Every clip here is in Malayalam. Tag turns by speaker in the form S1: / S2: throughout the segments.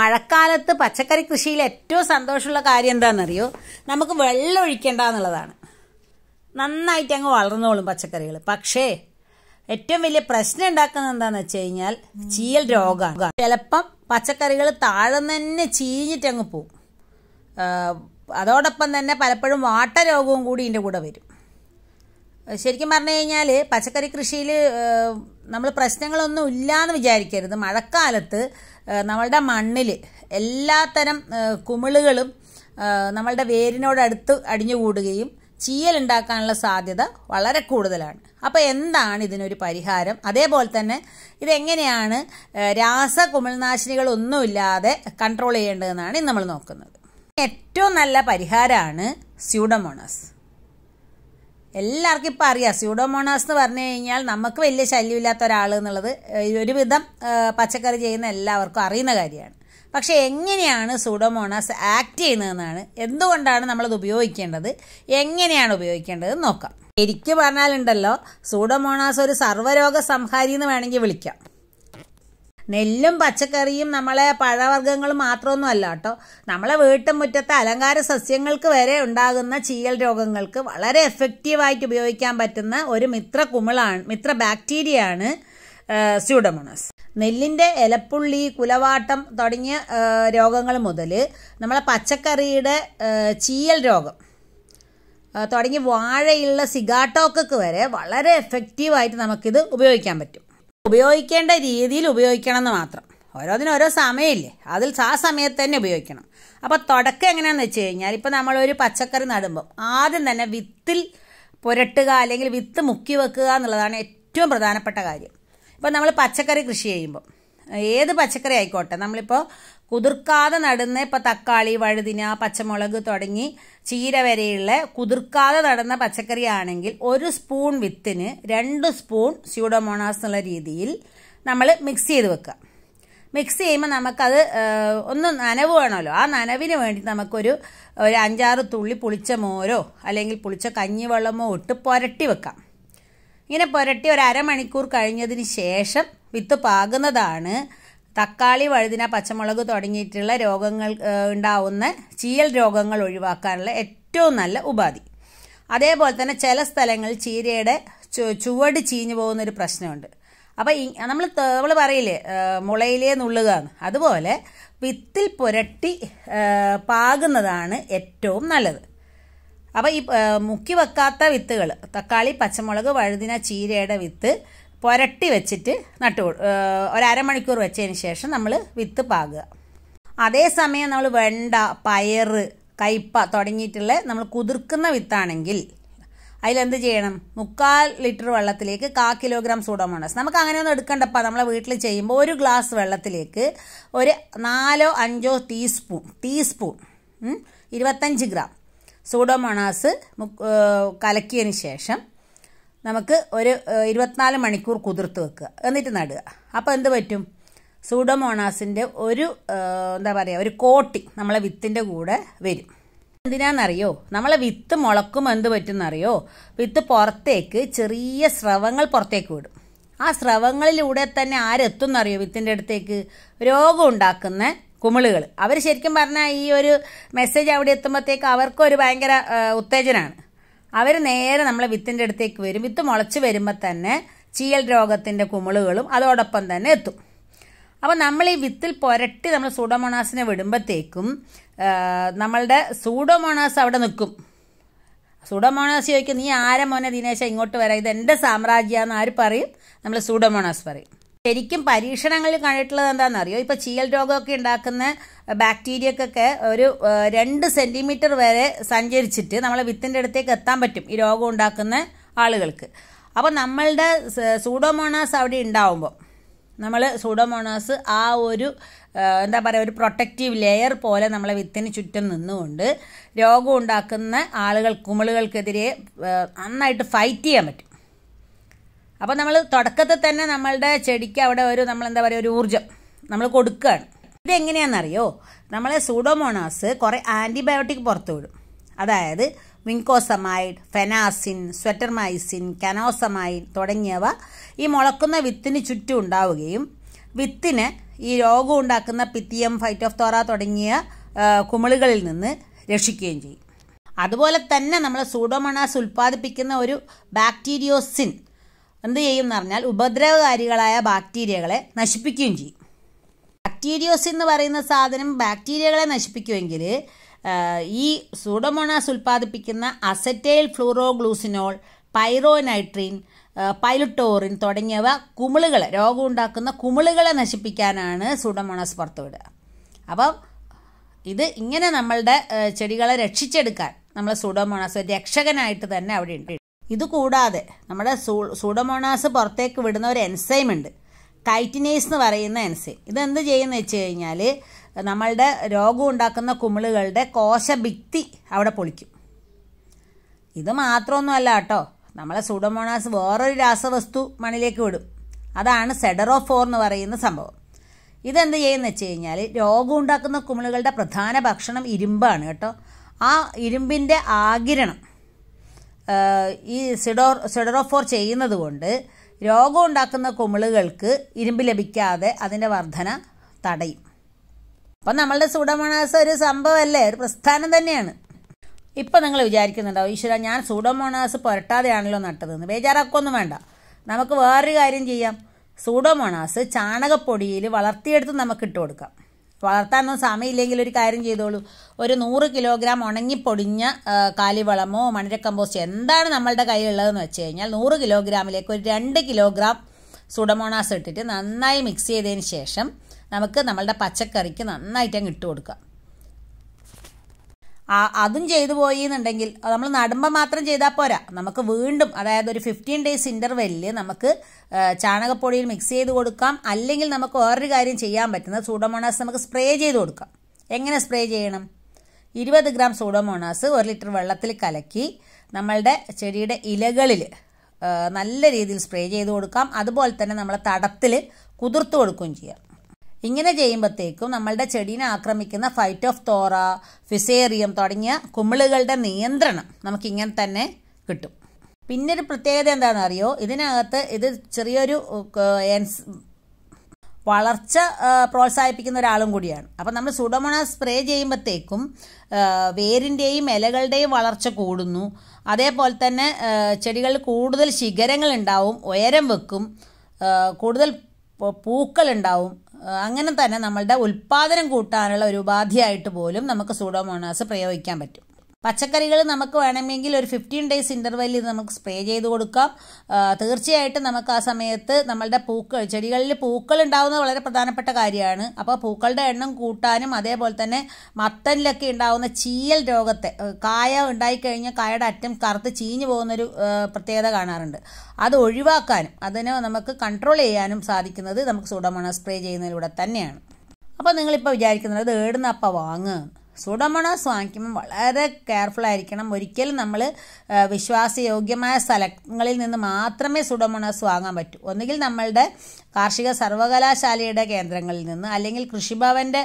S1: മഴക്കാലത്ത് പച്ചക്കറി കൃഷിയിൽ ഏറ്റവും സന്തോഷമുള്ള കാര്യം എന്താണെന്നറിയോ? നമുക്ക് വെള്ളം ഒഴിക്കേണ്ട എന്നുള്ളതാണ്. നന്നായിട്ട് അങ്ങ് വളർന്നോളും പച്ചക്കറികൾ. പക്ഷേ ഏറ്റവും വലിയ പ്രശ്നം ഉണ്ടാക്കുന്നത് എന്താണെന്ന് വെച്ച് കഴിഞ്ഞാൽ ചീയൽ രോഗമാണ്. ചിലപ്പം പച്ചക്കറികൾ താഴെ തന്നെ ചീഞ്ഞിട്ട് അങ്ങ് പോവും. അതോടൊപ്പം തന്നെ പലപ്പോഴും വാട്ടരോഗവും കൂടി ഇതിന്റെ കൂടെ വരും. ശരിക്കും പറഞ്ഞു കഴിഞ്ഞാൽ പച്ചക്കറി കൃഷിയിൽ നമ്മൾ പ്രശ്നങ്ങളൊന്നും ഇല്ലയെന്ന് വിചാരിക്കരുത്. മഴക്കാലത്ത് നമ്മളുടെ മണ്ണിൽ എല്ലാത്തരം കുമിളുകളും നമ്മളുടെ വേരിനോടടുത്ത് അടിഞ്ഞുകൂടുകയും ചീയലുണ്ടാക്കാനുള്ള സാധ്യത വളരെ കൂടുതലാണ്. അപ്പോൾ എന്താണ് ഇതിനൊരു പരിഹാരം? അതേപോലെ തന്നെ ഇതെങ്ങനെയാണ് രാസ കുമിൾനാശിനികളൊന്നുമില്ലാതെ കൺട്രോൾ ചെയ്യേണ്ടതെന്നാണ് നമ്മൾ നോക്കുന്നത്. ഏറ്റവും നല്ല പരിഹാരമാണ് സ്യൂഡോമോണസ് എല്ലാവർക്കും ഇപ്പോൾ അറിയാം. സ്യൂഡോമോണാസ് എന്ന് പറഞ്ഞു കഴിഞ്ഞാൽ നമുക്ക് വലിയ ശല്യമില്ലാത്ത ഒരാൾ എന്നുള്ളത് ഒരുവിധം പച്ചക്കറി ചെയ്യുന്ന എല്ലാവർക്കും അറിയുന്ന കാര്യമാണ്. പക്ഷേ എങ്ങനെയാണ് സൂഡോമോണാസ് ആക്ട് ചെയ്യുന്നതെന്നാണ് എന്തുകൊണ്ടാണ് നമ്മളത് ഉപയോഗിക്കേണ്ടത് എങ്ങനെയാണ് ഉപയോഗിക്കേണ്ടത് നോക്കാം. ശരിക്കും പറഞ്ഞാലുണ്ടല്ലോ സൂഡോമോണാസ് ഒരു സർവരോഗ സംഹാരി എന്ന് വേണമെങ്കിൽ വിളിക്കാം. നെല്ലും പച്ചക്കറിയും നമ്മളെ പഴവർഗങ്ങളും മാത്രമൊന്നും അല്ല കേട്ടോ. നമ്മളെ വീട്ടുമുറ്റത്തെ അലങ്കാര സസ്യങ്ങൾക്ക് വരെ ഉണ്ടാകുന്ന ചീയൽ രോഗങ്ങൾക്ക് വളരെ എഫക്റ്റീവായിട്ട് ഉപയോഗിക്കാൻ പറ്റുന്ന ഒരു മിത്ര കുമിളാണ് മിത്ര ബാക്ടീരിയയാണ് സ്യൂഡമോണസ് നെല്ലിന്റെ ഇലപ്പുള്ളി കുലവാട്ടം തുടങ്ങിയ രോഗങ്ങൾ മുതൽ നമ്മളെ പച്ചക്കറിയുടെ ചീയൽ രോഗം തുടങ്ങി വാഴയുള്ള സിഗാട്ടോക്കൊക്കെ വരെ വളരെ എഫക്റ്റീവായിട്ട് നമുക്കിത് ഉപയോഗിക്കാൻ പറ്റും. ഉപയോഗിക്കേണ്ട രീതിയിൽ ഉപയോഗിക്കണം എന്ന് മാത്രം. ഓരോന്നിനും ഓരോ സമയമില്ലേ? അതിൽ ആ സമയത്ത് തന്നെ ഉപയോഗിക്കണം. അപ്പോൾ തുടക്കം എങ്ങനെയാണെന്ന് വെച്ച് കഴിഞ്ഞാൽ ഇപ്പോൾ നമ്മളൊരു പച്ചക്കറി നടുമ്പോൾ ആദ്യം തന്നെ വിത്തിൽ പുരട്ടുക അല്ലെങ്കിൽ വിത്ത് മുക്കി വെക്കുക എന്നുള്ളതാണ് ഏറ്റവും പ്രധാനപ്പെട്ട കാര്യം. ഇപ്പോൾ നമ്മൾ പച്ചക്കറി കൃഷി ചെയ്യുമ്പോൾ ഏത് പച്ചക്കറി ആയിക്കോട്ടെ നമ്മളിപ്പോൾ കുതിർക്കാതെ നടുന്ന ഇപ്പം തക്കാളി വഴുതിന പച്ചമുളക് തുടങ്ങി ചീര വരെയുള്ള കുതിർക്കാതെ നടുന്ന പച്ചക്കറി ആണെങ്കിൽ ഒരു സ്പൂൺ വിത്തിന് രണ്ട് സ്പൂൺ സ്യൂഡോമോണാസ് എന്നുള്ള രീതിയിൽ നമ്മൾ മിക്സ് ചെയ്ത് വെക്കുക. മിക്സ് ചെയ്യുമ്പോൾ നമുക്കത് ഒന്ന് നനവ് വേണമല്ലോ. ആ നനവിന് വേണ്ടി നമുക്കൊരു ഒരു അഞ്ചാറ് തുള്ളി പുളിച്ച മോരോ അല്ലെങ്കിൽ പുളിച്ച കഞ്ഞിവെള്ളമോ ഇട്ട് പുരട്ടി വെക്കാം. ഇങ്ങനെ പുരട്ടി ഒരു അരമണിക്കൂർ കഴിഞ്ഞതിന് ശേഷം വിത്ത് പാകുന്നതാണ് തക്കാളി വഴുതിന പച്ചമുളക് തുടങ്ങിയിട്ടുള്ള രോഗങ്ങൾ ഉണ്ടാവുന്ന ചീയൽ രോഗങ്ങൾ ഒഴിവാക്കാനുള്ള ഏറ്റവും നല്ല ഉപാധി. അതേപോലെ തന്നെ ചില സ്ഥലങ്ങളിൽ ചീരയുടെ ചുവട് ചീഞ്ഞു പോകുന്ന ഒരു പ്രശ്നമുണ്ട് അപ്പോൾ നമ്മൾ നമ്മൾ പറയില്ലേ മുളയിലേ നുള്ളുക അതുപോലെ വിത്തിൽ പുരട്ടി പാകുന്നതാണ് ഏറ്റവും നല്ലത്. അപ്പോൾ ഈ മുക്കി വെക്കാത്ത വിത്തുകൾ തക്കാളി പച്ചമുളക് വഴുതിന ചീരയുടെ വിത്ത് പുരട്ടി വെച്ചിട്ട് നട്ടു ഒരമണിക്കൂർ വെച്ചതിന് ശേഷം നമ്മൾ വിത്ത് പാകുക. അതേസമയം നമ്മൾ വെണ്ട പയറ് കയ്പ തുടങ്ങിയിട്ടുള്ള നമ്മൾ കുതിർക്കുന്ന വിത്താണെങ്കിൽ അതിലെന്ത് ചെയ്യണം? മുക്കാൽ ലിറ്റർ വെള്ളത്തിലേക്ക് കാ കിലോഗ്രാം സൂഡോമോണസ് നമുക്ക് അങ്ങനെയൊന്നും എടുക്കണ്ടപ്പാ. നമ്മളെ വീട്ടിൽ ചെയ്യുമ്പോൾ ഒരു ഗ്ലാസ് വെള്ളത്തിലേക്ക് ഒരു നാലോ അഞ്ചോ ടീസ്പൂൺ ടീസ്പൂൺ ഇരുപത്തഞ്ച് ഗ്രാം സൂഡോമോണാസ് കലക്കിയതിന് ശേഷം നമുക്ക് ഒരു ഇരുപത്തിനാല് മണിക്കൂർ കുതിർത്ത് വെക്കുക. എന്നിട്ട് നടുക. അപ്പോൾ എന്ത് പറ്റും? സൂഡോമോണാസിന്റെ ഒരു എന്താ പറയുക ഒരു കോട്ടി നമ്മളെ വിത്തിന്റെ കൂടെ വരും. എന്തിനാണെന്നറിയോ നമ്മളെ വിത്ത് മുളക്കും എന്ത് പറ്റുമെന്നറിയോ വിത്ത് പുറത്തേക്ക് ചെറിയ സ്രവങ്ങൾ പുറത്തേക്ക് വിടും. ആ സ്രവങ്ങളിലൂടെ തന്നെ ആരെത്തും എന്നറിയോ വിത്തിന്റെ അടുത്തേക്ക്? രോഗം ഉണ്ടാക്കുന്ന കുമിളുകൾ അവർ ശരിക്കും പറഞ്ഞാൽ ഈ ഒരു മെസ്സേജ് അവിടെ എത്തുമ്പോഴത്തേക്ക് അവർക്കൊരു ഭയങ്കര ഉത്തേജനമാണ് അവർ നേരെ നമ്മളെ വിത്തിന്റെ അടുത്തേക്ക് വരും. വിത്ത് മുളച്ച് വരുമ്പോൾ തന്നെ ചീയൽ രോഗത്തിന്റെ കുമിളുകളും അതോടൊപ്പം തന്നെ എത്തും. അപ്പോൾ നമ്മൾ ഈ വിത്തിൽ പുരട്ടി നമ്മൾ സൂഡോമോണാസിനെ വിടുമ്പോഴത്തേക്കും നമ്മളുടെ സൂഡോമോണാസ് അവിടെ നിൽക്കും. സൂഡോമോണാസ് ചോദിക്കും നീ ആരെ മോനെ ദിനേശ ഇങ്ങോട്ട് വരാം? ഇത് എന്റെ സാമ്രാജ്യമെന്ന് ആര് പറയും? നമ്മൾ സൂഡോമോണാസ് പറയും. ശരിക്കും പരീക്ഷണങ്ങളിൽ കണ്ടിട്ടുള്ളത് എന്താണെന്നറിയോ? ഇപ്പോൾ ചീയൽ രോഗമൊക്കെ ഉണ്ടാക്കുന്ന ബാക്ടീരിയക്കൊക്കെ ഒരു രണ്ട് സെന്റിമീറ്റർ വരെ സഞ്ചരിച്ചിട്ട് നമ്മളെ വിത്തിന്റെ അടുത്തേക്ക് എത്താൻ പറ്റും ഈ രോഗം ഉണ്ടാക്കുന്ന ആളുകൾക്ക്. അപ്പോൾ നമ്മളുടെ സൂഡോമോണാസ് അവിടെ ഉണ്ടാവുമ്പോൾ നമ്മൾ സൂഡോമോണാസ് ആ ഒരു എന്താ പറയുക ഒരു പ്രൊട്ടക്റ്റീവ് ലെയർ പോലെ നമ്മളെ വിത്തിന് ചുറ്റും നിന്നുകൊണ്ട് രോഗം ഉണ്ടാക്കുന്ന ആളുകൾ കുമിളുകൾക്കെതിരെ നന്നായിട്ട് ഫൈറ്റ് ചെയ്യാൻ പറ്റും. അപ്പോൾ നമ്മൾ തുടക്കത്തിൽ തന്നെ നമ്മളുടെ ചെടിക്ക് അവിടെ ഒരു നമ്മൾ എന്താ പറയുക ഒരു ഊർജം നമ്മൾ കൊടുക്കുകയാണ്. ഇതെങ്ങനെയാണെന്നറിയോ? നമ്മളെ സൂഡോമോണാസ് കുറേ ആന്റിബയോട്ടിക് പുറത്തു വിടും. അതായത് വിൻകോസമൈഡ് ഫെനാസിൻ സ്വെറ്റർമൈസിൻ കനോസമൈൻ തുടങ്ങിയവ ഈ മുളക്കുന്ന വിത്തിന് ചുറ്റും ഉണ്ടാവുകയും വിത്തിന് ഈ രോഗം ഉണ്ടാക്കുന്ന പിത്തിയം ഫൈറ്റോഫ്തോറ തുടങ്ങിയ കുമിളുകളിൽ നിന്ന് രക്ഷിക്കുകയും ചെയ്യും. അതുപോലെ തന്നെ നമ്മൾ സൂഡോമോണാസ് ഉൽപ്പാദിപ്പിക്കുന്ന ഒരു ബാക്ടീരിയോസിൻ എന്ത് ചെയ്യും എന്ന് പറഞ്ഞാൽ ഉപദ്രവകാരികളായ ബാക്ടീരിയകളെ നശിപ്പിക്കുകയും ചെയ്യും. ബാക്ടീരിയോസ് എന്ന് പറയുന്ന സാധനം ബാക്ടീരിയകളെ നശിപ്പിക്കുമെങ്കിൽ ഈ സൂഡോമോണാസ് ഉൽപ്പാദിപ്പിക്കുന്ന അസറ്റൈൽ ഫ്ലൂറോഗ്ലൂസിനോൾ പൈറോനൈട്രീൻ പൈലുട്ടോറിൻ തുടങ്ങിയവ കുമിളുകളെ രോഗം ഉണ്ടാക്കുന്ന കുമിളുകളെ നശിപ്പിക്കാനാണ് സൂഡോമോണാസ് പുറത്തുവിടുക. അപ്പം ഇത് ഇങ്ങനെ നമ്മളുടെ ചെടികളെ രക്ഷിച്ചെടുക്കാൻ നമ്മൾ സൂഡോമോണാസ് രക്ഷകനായിട്ട് തന്നെ അവിടെ ഉണ്ട് ഇത് കൂടാതെ നമ്മുടെ സൂ- സൂഡമോണാസ് പുറത്തേക്ക് വിടുന്ന ഒരു എൻസൈം ഉണ്ട്. കൈറ്റിനേസ് എന്ന് പറയുന്ന എൻസൈം ഇതെന്ത് ചെയ്യുന്ന വെച്ച് കഴിഞ്ഞാൽ നമ്മളുടെ രോഗം ഉണ്ടാക്കുന്ന കുമിളുകളുടെ കോശഭിത്തി അവിടെ പൊളിക്കും. ഇത് മാത്രമൊന്നുമല്ല കേട്ടോ. നമ്മളെ സൂഡമോണാസ് വേറൊരു രാസവസ്തു മണ്ണിലേക്ക് വിടും. അതാണ് സെഡറോഫോർ എന്ന് പറയുന്ന സംഭവം. ഇതെന്ത് ചെയ്യുന്ന വെച്ച് കഴിഞ്ഞാൽ രോഗം ഉണ്ടാക്കുന്ന കുമിളുകളുടെ പ്രധാന ഭക്ഷണം ഇരുമ്പാണ് കേട്ടോ. ആ ഇരുമ്പിന്റെ ആകിരണം ഈ സിഡോർ സിഡറോഫോർ ചെയ്യുന്നത് കൊണ്ട് രോഗം ഉണ്ടാക്കുന്ന കുമിളുകൾക്ക് ഇരുമ്പ് ലഭിക്കാതെ അതിന്റെ വർധന തടയും. അപ്പം നമ്മളുടെ സൂഡോമോണാസ് ഒരു സംഭവമല്ലേ? ഒരു പ്രസ്ഥാനം തന്നെയാണ്. ഇപ്പം നിങ്ങൾ വിചാരിക്കുന്നുണ്ടാവും ഈശ്വര ഞാൻ സൂഡോമോണാസ് പുരട്ടാതെയാണല്ലോ നട്ടതെന്ന്? ബേജാറാക്കൊന്നും വേണ്ട. നമുക്ക് വേറൊരു കാര്യം ചെയ്യാം. സൂഡോമോണാസ് ചാണകപ്പൊടിയിൽ വളർത്തിയെടുത്ത് നമുക്ക് ഇട്ട് കൊടുക്കാം വളർത്താനൊന്നും സമയമില്ലെങ്കിൽ ഒരു കാര്യം ചെയ്തോളൂ. ഒരു നൂറ് കിലോഗ്രാം ഉണങ്ങിപ്പൊടിഞ്ഞ കാലിവളമോ മണിര കമ്പോസ്റ്റ് എന്താണ് നമ്മളുടെ കയ്യിലുള്ളതെന്ന് വെച്ച് കഴിഞ്ഞാൽ നൂറ് കിലോഗ്രാമിലേക്ക് ഒരു രണ്ട് കിലോഗ്രാം സുഡമോണാസ് ഇട്ടിട്ട് നന്നായി മിക്സ് ചെയ്തതിന് ശേഷം നമുക്ക് നമ്മളുടെ പച്ചക്കറിക്ക് നന്നായിട്ട് അങ്ങ് ഇട്ട് കൊടുക്കാം. അതും ചെയ്തു പോയി എന്നുണ്ടെങ്കിൽ നമ്മൾ നടുമ്പോൾ മാത്രം ചെയ്താൽ പോരാ. നമുക്ക് വീണ്ടും അതായത് ഒരു ഫിഫ്റ്റീൻ ഡേയ്സ് ഇന്റർവെല്ലിൽ നമുക്ക് ചാണകപ്പൊടിയിൽ മിക്സ് ചെയ്ത് കൊടുക്കാം. അല്ലെങ്കിൽ നമുക്ക് വേറൊരു കാര്യം ചെയ്യാൻ പറ്റുന്നത് സൂഡോമോണാസ് നമുക്ക് സ്പ്രേ ചെയ്ത് കൊടുക്കാം. എങ്ങനെ സ്പ്രേ ചെയ്യണം? ഇരുപത് ഗ്രാം സൂഡോമോണാസ് ഒരു ലിറ്റർ വെള്ളത്തിൽ കലക്കി നമ്മളുടെ ചെടിയുടെ ഇലകളിൽ നല്ല രീതിയിൽ സ്പ്രേ ചെയ്ത് കൊടുക്കാം. അതുപോലെ തന്നെ നമ്മളെ തടത്തിൽ കുതിർത്ത് കൊടുക്കുകയും ചെയ്യാം. ഇങ്ങനെ ചെയ്യുമ്പോഴത്തേക്കും നമ്മളുടെ ചെടീനെ ആക്രമിക്കുന്ന ഫൈറ്റ് ഓഫ് തോറ ഫിസേറിയം തുടങ്ങിയ കുമിളുകളുടെ നിയന്ത്രണം നമുക്കിങ്ങനെ തന്നെ കിട്ടും. പിന്നെ ഒരു പ്രത്യേകത എന്താണെന്ന് അറിയോ ഇതിനകത്ത് ഇത് ചെറിയൊരു വളർച്ച പ്രോത്സാഹിപ്പിക്കുന്ന ഒരാളും കൂടിയാണ്. അപ്പം നമ്മൾ സുഡോമോണാസ് സ്പ്രേ ചെയ്യുമ്പോഴത്തേക്കും വേരിന്റെയും ഇലകളുടെയും വളർച്ച കൂടുന്നു. അതേപോലെ തന്നെ ചെടികൾ കൂടുതൽ ശിഖരങ്ങൾ ഉണ്ടാവും ഉയരം വെക്കും കൂടുതൽ പൂക്കൾ ആ, അങ്ങനെ തന്നെ നമ്മളുടെ ഉൽപ്പാദനം കൂട്ടാനുള്ള ഒരു ഉപാധിയായിട്ട് പോലും നമുക്ക് സൂഡോമോണാസ് പ്രയോഗിക്കാൻ പറ്റും. പച്ചക്കറികൾ നമുക്ക് വേണമെങ്കിൽ ഒരു ഫിഫ്റ്റീൻ ഡേയ്സ് ഇന്റർവെല്ലിൽ നമുക്ക് സ്പ്രേ ചെയ്ത് കൊടുക്കാം. തീർച്ചയായിട്ടും നമുക്ക് ആ സമയത്ത് നമ്മളുടെ പൂക്കൾ ചെടികളിൽ പൂക്കൾ ഉണ്ടാവുന്നത് വളരെ പ്രധാനപ്പെട്ട കാര്യമാണ്. അപ്പോൾ പൂക്കളുടെ എണ്ണം കൂട്ടാനും അതേപോലെ തന്നെ മത്തനിലൊക്കെ ഉണ്ടാകുന്ന ചീയൽ രോഗത്തെ കായ ഉണ്ടായിക്കഴിഞ്ഞാൽ കായയുടെ അറ്റം കറുത്ത് ചീഞ്ഞു പോകുന്നൊരു പ്രത്യേകത കാണാറുണ്ട്. അത് ഒഴിവാക്കാനും അതിനെ നമുക്ക് കൺട്രോൾ ചെയ്യാനും സാധിക്കുന്നത് നമുക്ക് സൂഡോമോണാസ് സ്പ്രേ ചെയ്യുന്നതിലൂടെ തന്നെയാണ്. അപ്പോൾ നിങ്ങളിപ്പോൾ വിചാരിക്കുന്നത് ഏടുന്ന അപ്പം വാങ്ങുക. സൂഡോമോണാസ് വാങ്ങിക്കുമ്പോൾ വളരെ കെയർഫുൾ ആയിരിക്കണം. ഒരിക്കലും നമ്മൾ വിശ്വാസയോഗ്യമായ സ്ഥലങ്ങളിൽ നിന്ന് മാത്രമേ സൂഡോമോണാസ് വാങ്ങാൻ പറ്റൂ. ഒന്നുകിൽ നമ്മളുടെ കാർഷിക സർവകലാശാലയുടെ കേന്ദ്രങ്ങളിൽ നിന്ന് അല്ലെങ്കിൽ കൃഷിഭവന്റെ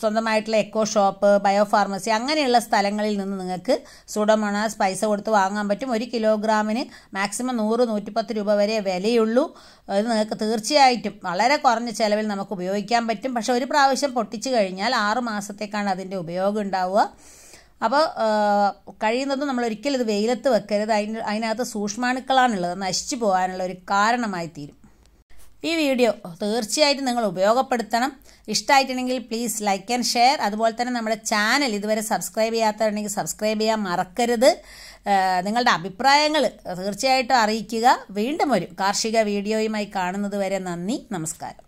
S1: സ്വന്തമായിട്ടുള്ള എക്കോ ഷോപ്പ് ബയോഫാർമസി അങ്ങനെയുള്ള സ്ഥലങ്ങളിൽ നിന്ന് നിങ്ങൾക്ക് സുഡമോണാസ് പൈസ കൊടുത്ത് വാങ്ങാൻ പറ്റും. ഒരു കിലോഗ്രാമിന് മാക്സിമം നൂറ് നൂറ്റിപ്പത്ത് രൂപ വരെ വിലയുള്ളൂ. അത് നിങ്ങൾക്ക് തീർച്ചയായിട്ടും വളരെ കുറഞ്ഞ ചിലവിൽ നമുക്ക് ഉപയോഗിക്കാൻ പറ്റും. പക്ഷെ ഒരു പ്രാവശ്യം പൊട്ടിച്ചു കഴിഞ്ഞാൽ ആറ് മാസത്തേക്കാണ് അതിന്റെ ഉപയോഗം ഉണ്ടാവുക. അപ്പോൾ കഴിയുന്നതും നമ്മൾ ഒരിക്കലും ഇത് വെയിലത്ത് വെക്കരുത്. അതിന് അതിനകത്ത് സൂക്ഷ്മാണുക്കളാണുള്ളത്. നശിച്ചു പോകാനുള്ള ഒരു കാരണമായി തീരും. ഈ വീഡിയോ തീർച്ചയായിട്ടും നിങ്ങൾ ഉപയോഗപ്പെടുത്തണം. ഇഷ്ടമായിട്ടുണ്ടെങ്കിൽ പ്ലീസ് ലൈക്ക് ആൻഡ് ഷെയർ അതുപോലെ തന്നെ നമ്മുടെ ചാനൽ ഇതുവരെ സബ്സ്ക്രൈബ് ചെയ്യാത്തവരുണ്ടെങ്കിൽ സബ്സ്ക്രൈബ് ചെയ്യാൻ മറക്കരുത്. നിങ്ങളുടെ അഭിപ്രായങ്ങൾ തീർച്ചയായിട്ടും അറിയിക്കുക. വീണ്ടും ഒരു കാർഷിക വീഡിയോയുമായി കാണുന്നത് വരെ നന്ദി നമസ്കാരം.